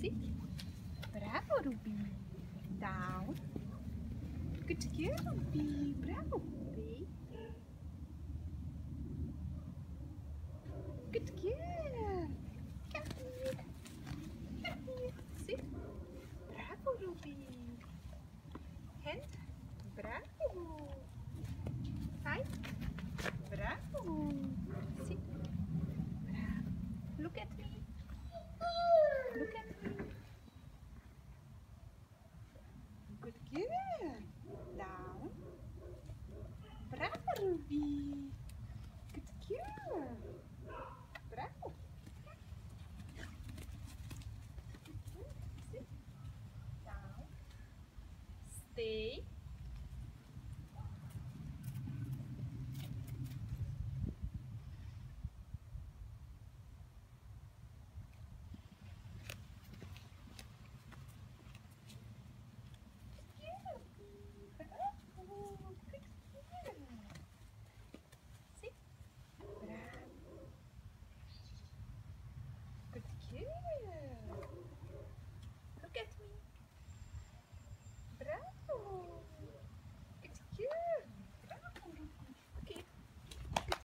Sit. Bravo, Ruby. Down. Good girl, Ruby. Bravo, Ruby. Good girl. Good girl. Down. Bravo, Ruby. Good girl. Bravo. Down. Stay.